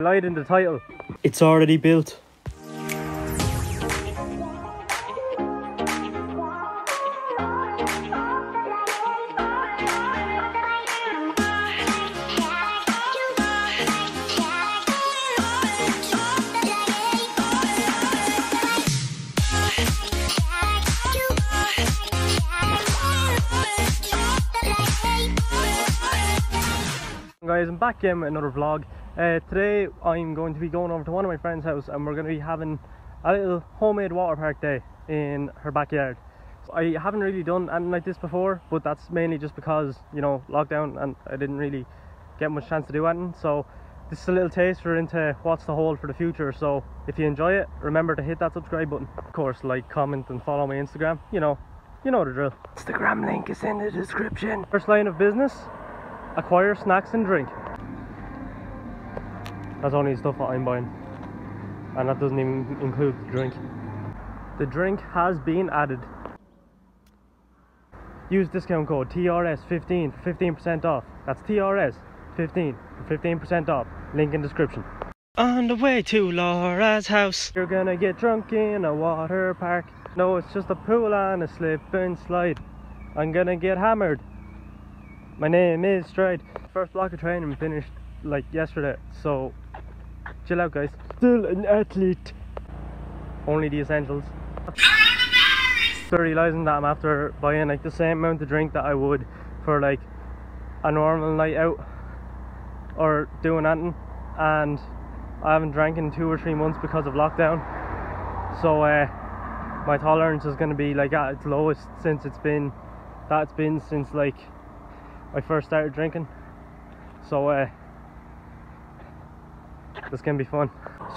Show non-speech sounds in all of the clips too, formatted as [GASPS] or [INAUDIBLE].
Lied in the title. It's already built. Guys, I'm back again with another vlog. Uh, today I'm going to be going over to one of my friend's house and we're going to be having a little homemade water park day in her backyard. I haven't really done anything like this before, but that's mainly just because, you know, lockdown and I didn't really get much chance to do anything. So this is a little taster into what's the hold for the future. So if you enjoy it, remember to hit that subscribe button. Of course, like, comment and follow my Instagram. You know, you know the drill. Instagram link is in the description. First line of business, acquire snacks and drink. That's only stuff that I'm buying. And that doesn't even include the drink. The drink has been added. Use discount code TRS15 for 15% off. That's TRS15 for 15% off. Link in description. On the way to Laura's house. You're gonna get drunk in a water park. No, it's just a pool and a slip and slide. I'm gonna get hammered. My name is Stryde. First block of training finished like yesterday, so chill out guys. Still an athlete. Only the essentials. So realising that I'm after buying like the same amount of drink that I would for like a normal night out or doing anything and I haven't drank in two or three months because of lockdown. So uh, my tolerance is gonna be like at its lowest since it's been that's been since like I first started drinking. So uh this can be fun.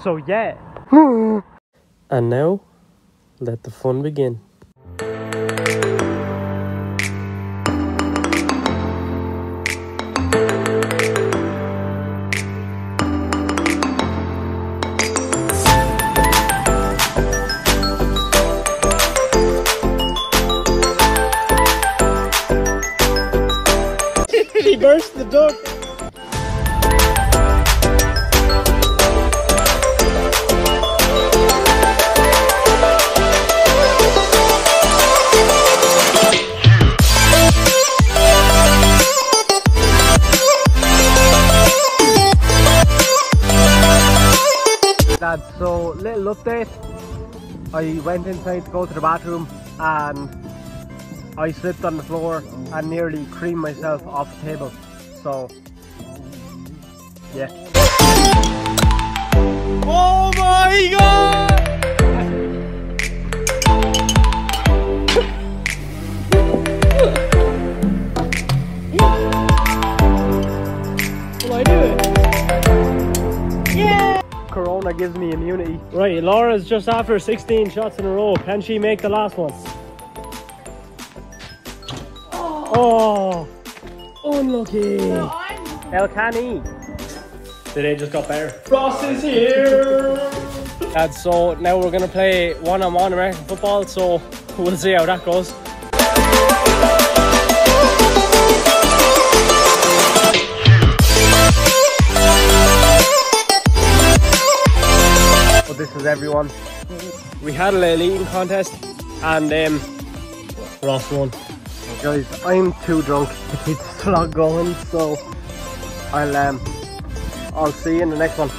So yeah. [GASPS] And now, let the fun begin. He the duck. Lads, so little update. I went inside to go to the bathroom and I slipped on the floor and nearly creamed myself off the table. So, yeah. Oh my god! Will I do it? Yeah! Corona gives me immunity. Right, Laura's just after 16 shots in a row. Can she make the last one? Oh, unlucky. El Cani. Today just got better. Ross is here. And so now we're gonna play one-on-one American football. So we'll see how that goes. So this is everyone. We had a little eating contest, and um, Ross won. Guys, I'm too drunk to keep this vlog going, so I'll um I'll see you in the next one.